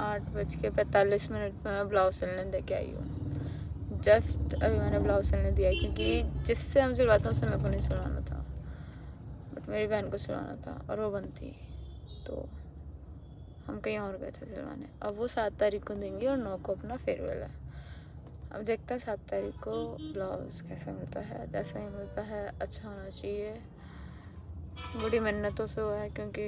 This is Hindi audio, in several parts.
आठ बज के पैंतालीस मिनट में मैं ब्लाउज सिलने दे के आई हूँ। जस्ट अभी मैंने ब्लाउज सिलने दिया क्योंकि जिससे हम सिलवाते हैं उससे मेरे को नहीं सिलवाना था। बट मेरी बहन को सिलवाना था और वो बंद थी तो हम कहीं और गए थे सिलवाने। अब वो सात तारीख को देंगी और नौ को अपना फेयरवेल है। अब देखते हैं सात तारीख को ब्लाउज कैसा मिलता है, जैसा ही मिलता है अच्छा होना चाहिए। बड़ी मेहनतों से हुआ है, क्योंकि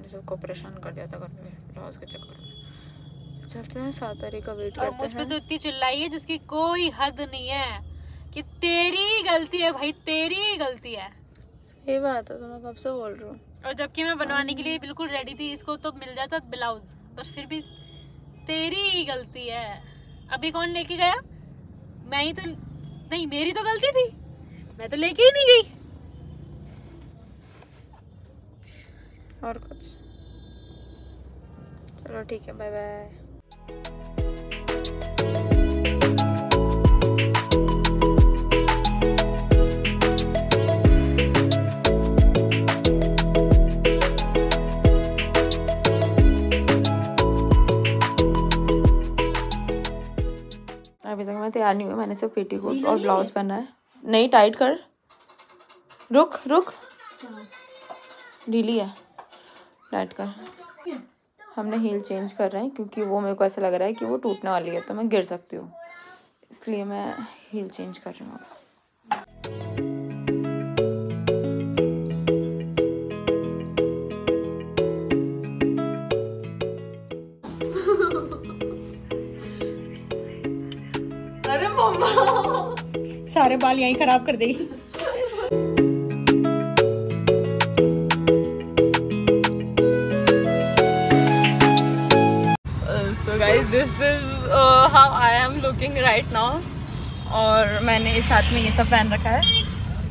मैंने सबको परेशान कर दिया था घर पे ब्लाउज के चक्कर में। चलते हैं सात तारीख का वेट करते हैं। तो इतनी चिल्लाई है जिसकी कोई हद नहीं है कि तेरी गलती है भाई तेरी गलती है। सही बात है तो मैं कब से बोल रही हूँ। और जबकि मैं बनवाने के लिए बिल्कुल रेडी थी इसको तो मिल जाता ब्लाउज पर फिर भी तेरी ही गलती है। अभी कौन लेके गया? मैं ही तो नहीं मेरी तो गलती थी। मैं तो लेके ही नहीं गई। और कुछ। चलो ठीक है बाय बाय अभी तक मैं तैयार नहीं हुई मैंने सिर्फ़ पेटी कोट और ब्लाउज पहना है। नहीं टाइट कर। रुक रुक। ढीली है। टाइट कर हमने हील चेंज कर रहे हैं क्योंकि वो मेरे को ऐसा लग रहा है कि वो टूटने वाली है तो मैं गिर सकती हूँ। इसलिए मैं हील चेंज कर रही हूँ अरे मम्मा। सारे बाल यहीं खराब कर देगी। Is how I am looking right now और मैंने इस हाथ में ये सब पहन रखा है।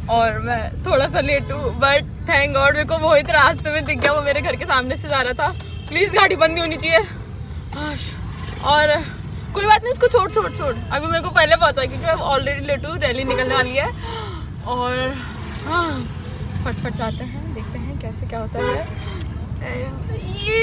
और मैं थोड़ा सा लेट हूँ बट थैंक गॉड मेरे को मोहित रास्ते में दिख गया, वो मेरे घर के सामने से जा रहा था। प्लीज़ गाड़ी बंदी होनी चाहिए। और कोई बात नहीं, उसको छोड़ छोड़ छोड़। अभी मेरे को पहले पहुँचा, क्योंकि मैं ऑलरेडी लेट हूँ रैली निकलने वाली है। और हाँ फटफट जाते हैं, देखते हैं कैसे क्या होता है। ये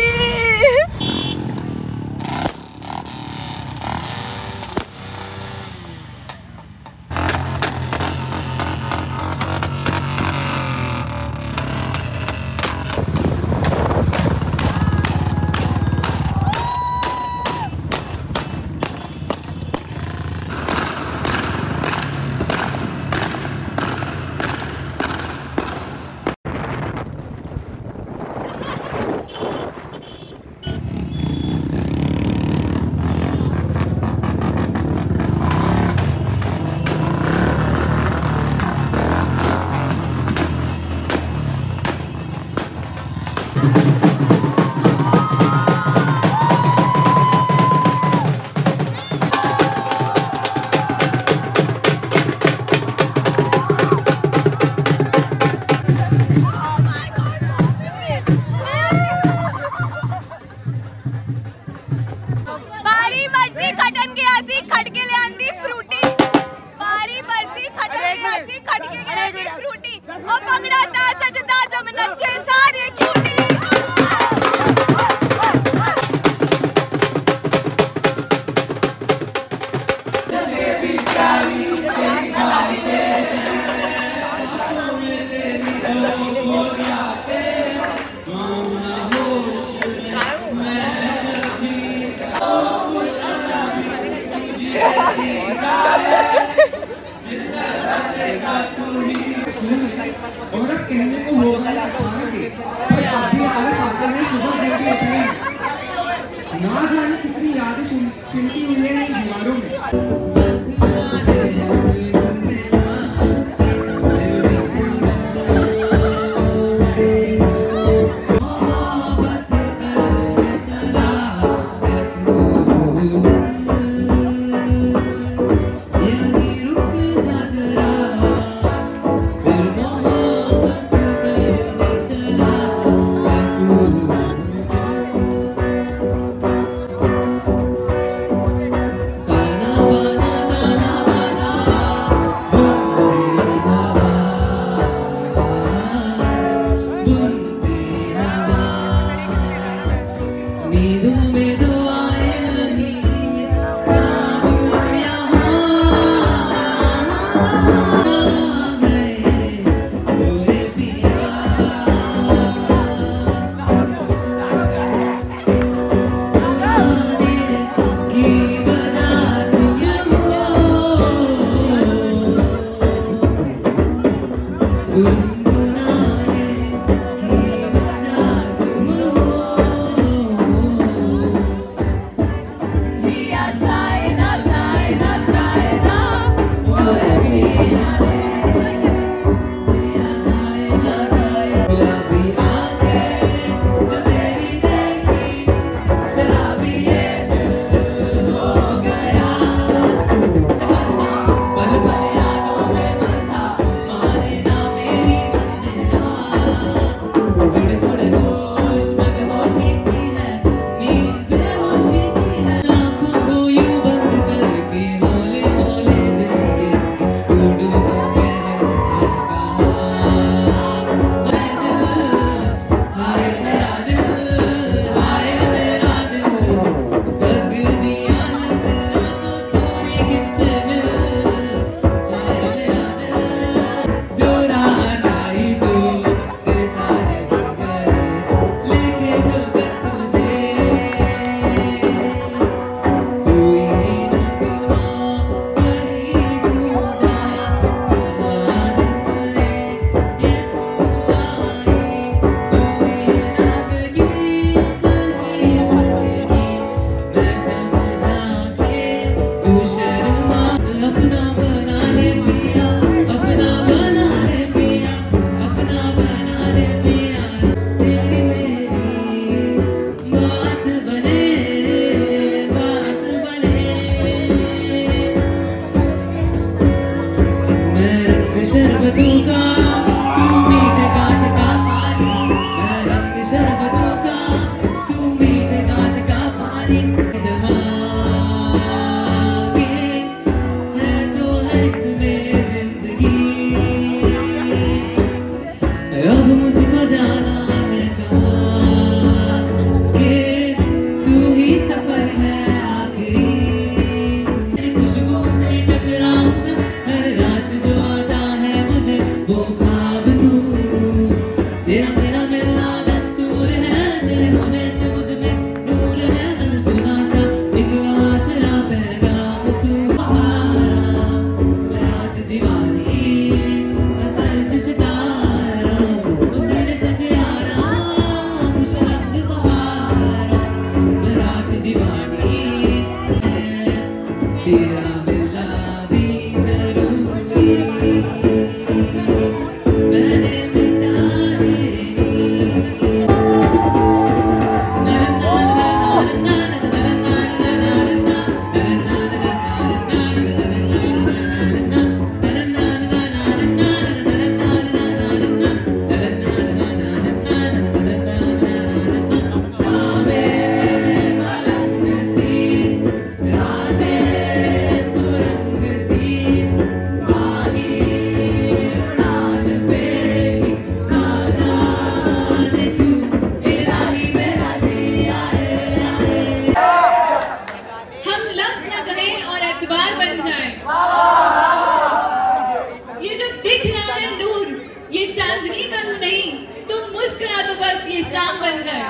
बन जाए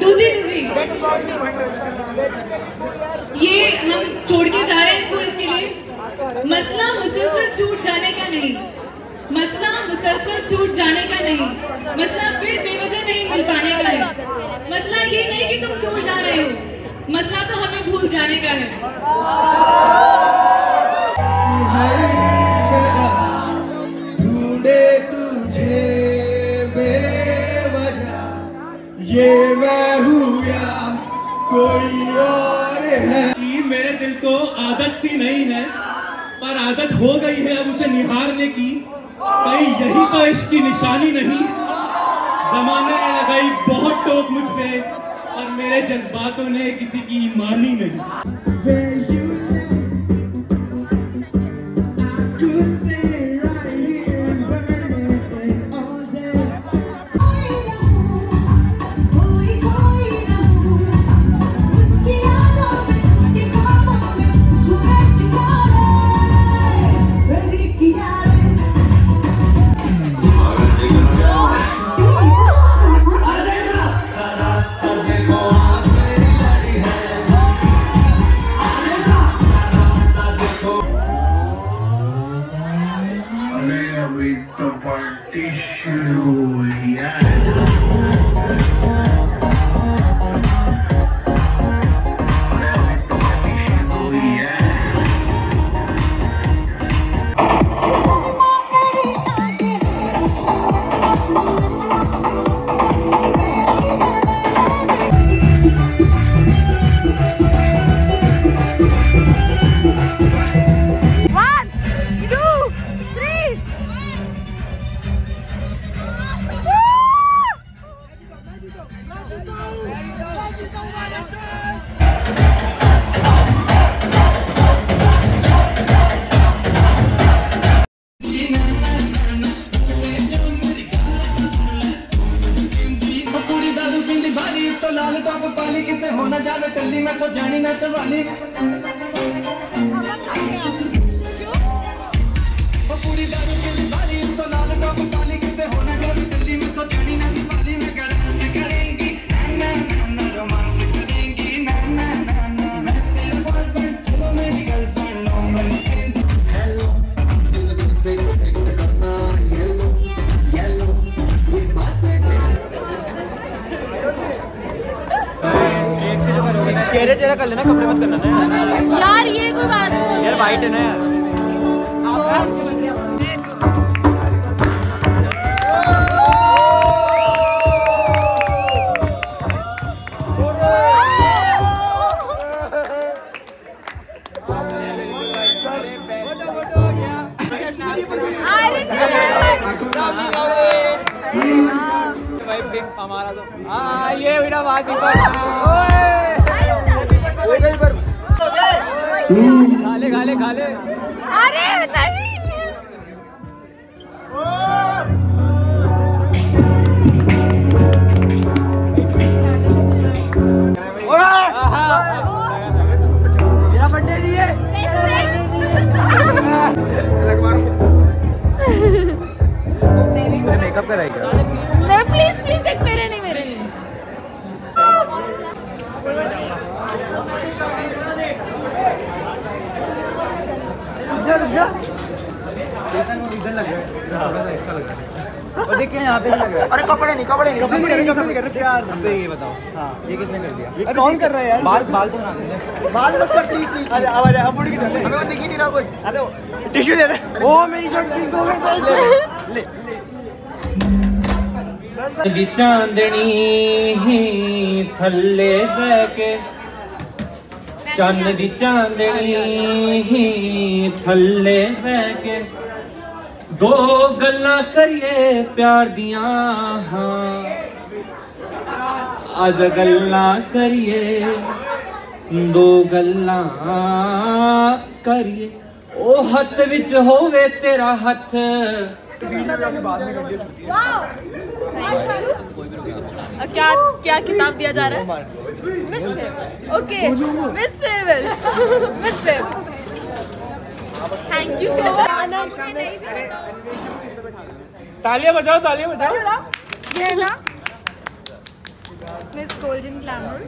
दूसरी ये हम छोड़ के जा रहे हैं इसको, इसके लिए। मसला मुसलसल छूट जाने का नहीं। मसला मुसलसल छूट जाने का नहीं। मसला फिर बेवजह नहीं मिल पाने का है। मसला ये नहीं कि तुम दूर जा रहे हो। मसला तो हमें भूल जाने का है। ये मैं हूँ या कोई और है? मेरे दिल को आदत सी नहीं है पर आदत हो गई है अब उसे निहारने की। कहीं यही तो इश्क की निशानी नहीं। जमाने ने लगाई बहुत टोक मुझ पे और मेरे जज्बातों ने किसी की मानी नहीं। गरीब तो लाल टॉप पाली कितने होना जावे टल्ली में तो जानी ना सवाली। चेहरे चेहरा कर लेना कपड़े मत करना ना यार। ये कोई बात नहीं यार वाइट है ना यार। हमारा तो हाँ ये मेरा बात। खाले खाले खाले अरे नहीं मेरा बर्थडे नहीं है मेकअप कराएगा प्लीज़ प्लीज़ देख मेरे नहीं मेरे नहीं इधर लग रहा है थोड़ा सा अच्छा लग रहा है और देखिए यहाँ पे भी लग रहा है अरे कपड़े नहीं कपड़े नहीं कपड़े नहीं कपड़े नहीं कर रहे यार अब ये बताओ हाँ ये किसने कर दिया ये कौन कर रहा है यार बाल बाल तो ना कर बाल मत कर प्लीज प्लीज अरे अब अब बुढ़ की तरह हमें दिख ही नहीं रहा कुछ अरे टिश्यू दे रहे ओ मेरी शर्ट पिंक हो गई ले ਦੀ ਚਾਂਦਣੀ ਥੱਲੇ ਬਹਿ ਕੇ ਚੰਨ ਦੀ ਚਾਂਦਣੀ ਥੱਲੇ ਬਹਿ ਕੇ दो गल्ला करिए प्यार दिया हाँ। आज गल्ला करिए, दो गल्ला करिए। ओ हथ विच होवे तेरा हथ। क्या क्या किताब दिया जा रहा है? Miss okay miss farewell miss farewell thank you so much तालियाँ बजाओ तालियाँ बजाओ। ये है ना मिस गोल्डन ग्लैमर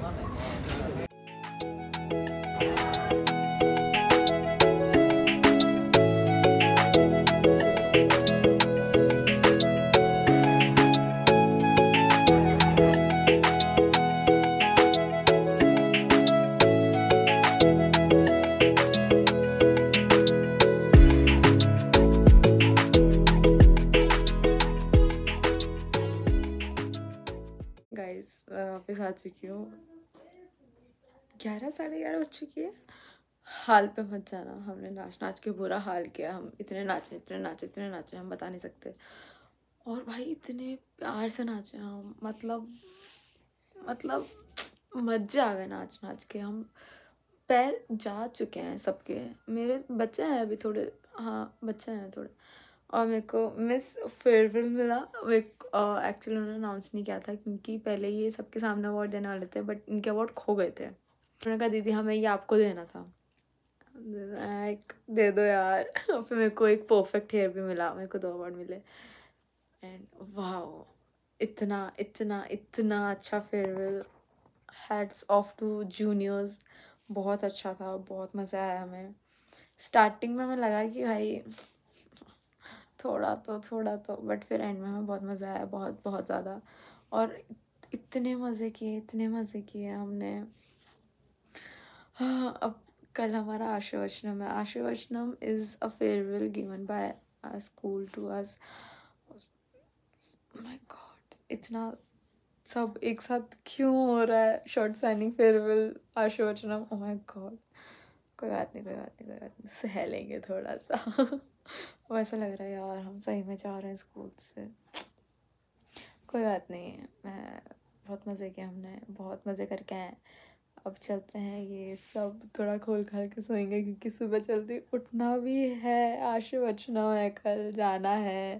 ग्यारह बज चुकी है। हाल पे मत जाना, हमने नाच नाच के बुरा हाल किया, हम इतने नाचे इतने नाचे इतने नाचे, हम बता नहीं सकते। और भाई इतने प्यार से नाचे हम मतलब मतलब मज़े आ गए नाच नाच के। हम पैर जा चुके हैं सबके। मेरे बच्चे हैं अभी थोड़े हाँ बच्चे हैं थोड़े। और मेरे को मिस फेयरवेल मिला। एक्चुअली उन्होंने अनाउंस नहीं किया था, क्योंकि पहले ये सबके सामने अवार्ड देने वाले थे बट इनके अवार्ड खो गए थे। उन्होंने कहा दीदी, हमें ये आपको देना था। एक दे दो यार। फिर मेरे को एक परफेक्ट हेयर भी मिला। मेरे को दो अवार्ड मिले। एंड वाह इतना इतना इतना अच्छा farewell hats off to juniors बहुत अच्छा था। बहुत मज़ा आया हमें। स्टार्टिंग में हमें लगा कि भाई, थोड़ा तो थोड़ा तो। बट फिर एंड में हमें बहुत मज़ा आया। बहुत बहुत ज़्यादा। और इतने मज़े किए, इतने मज़े किए हमने। अब कल हमारा आशुवचनम है। Ashuvachanam is a farewell given by school to us my god इतना सब एक साथ क्यों हो रहा है? Short signing farewell Ashuvachanam oh my god कोई बात नहीं, कोई बात नहीं, कोई बात नहीं। सह लेंगे थोड़ा सा। अब ऐसा लग रहा है यार, हम सही में जा रहे हैं स्कूल से। कोई बात नहीं, मैं बहुत मज़े किए हमने, बहुत मज़े करके आए। अब चलते हैं ये सब थोड़ा खोल खाल के सोएँगे क्योंकि सुबह जल्दी उठना भी है आशु बचना है, कल जाना है।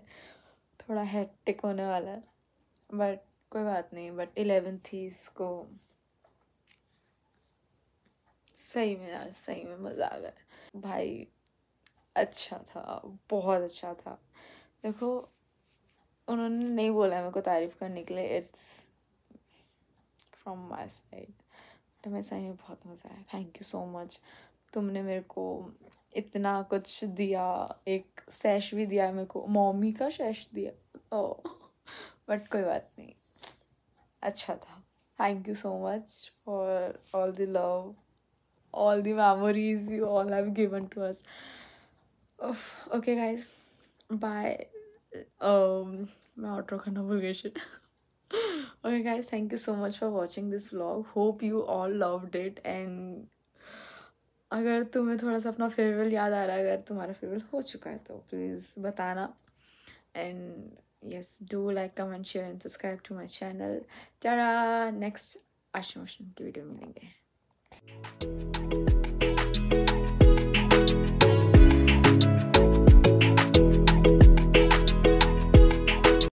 थोड़ा हेक्टिक होने वाला है। बट कोई बात नहीं बट इलेवेंथ थी इसको सही में यार, सही में मज़ा आ गया। भाई अच्छा था, बहुत अच्छा था। देखो, उन्होंने नहीं बोला मेरे को तारीफ़ करने के लिए इट्स फ्रॉम माई साइड तो मैं सही में बहुत मज़ा आया थैंक यू सो मच तुमने मेरे को इतना कुछ दिया एक सैश भी दिया मेरे को मॉमी का सैश दिया ओ बट कोई बात नहीं अच्छा था thank you so much for all the love memories you all have given to us. Oof. Okay, guys. Bye. Um, मैं outro करना भूल गई. Okay guys thank you so much for watching this vlog hope you all love it and अगर तुम्हें थोड़ा सा अपना फेयरवेल याद आ रहा है, अगर तुम्हारा फेयरवेल हो चुका है तो प्लीज़ बताना. And yes do like comment share and subscribe to my channel चारा नेक्स्ट आशीमोशन की वीडियो मिलेंगे. Thank you.